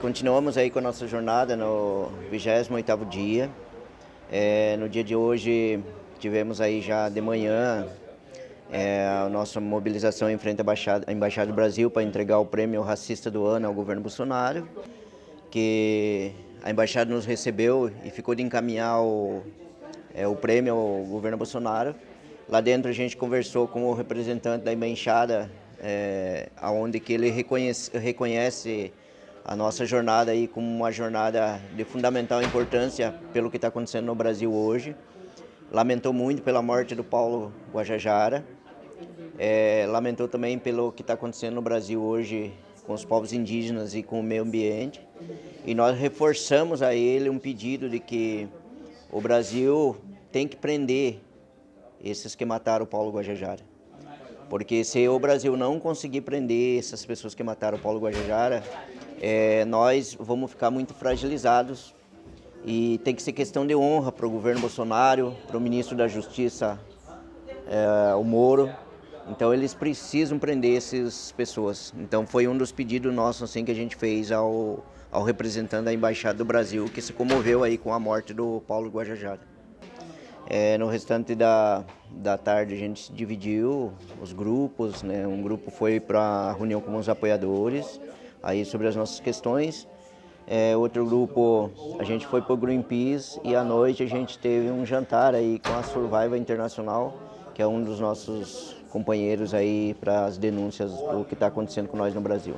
Continuamos aí com a nossa jornada no 28º dia. É, no dia de hoje tivemos aí já de manhã é, a nossa mobilização em frente à Embaixada, à Embaixada do Brasil para entregar o prêmio racista do ano ao governo Bolsonaro, que a Embaixada nos recebeu e ficou de encaminhar o, é, o prêmio ao governo Bolsonaro. Lá dentro a gente conversou com o representante da Embaixada, é, onde que ele reconhece, reconhece a nossa jornada aí como uma jornada de fundamental importância pelo que está acontecendo no Brasil hoje. Lamentou muito pela morte do Paulo Guajajara. É, lamentou também pelo que está acontecendo no Brasil hoje com os povos indígenas e com o meio ambiente. E nós reforçamos a ele um pedido de que o Brasil tem que prender esses que mataram o Paulo Guajajara. Porque se o Brasil não conseguir prender essas pessoas que mataram Paulo Guajajara, é, nós vamos ficar muito fragilizados e tem que ser questão de honra para o governo Bolsonaro, para o ministro da Justiça, é, o Moro. Então eles precisam prender essas pessoas. Então foi um dos pedidos nossos assim que a gente fez ao, ao representante da Embaixada do Brasil, que se comoveu aí com a morte do Paulo Guajajara. É, no restante da, da tarde a gente se dividiu os grupos, né? um grupo foi para a reunião com os apoiadores, aí sobre as nossas questões. É, outro grupo, a gente foi para o Greenpeace e à noite a gente teve um jantar aí com a Survival Internacional, que é um dos nossos companheiros aí para as denúncias do que está acontecendo com nós no Brasil.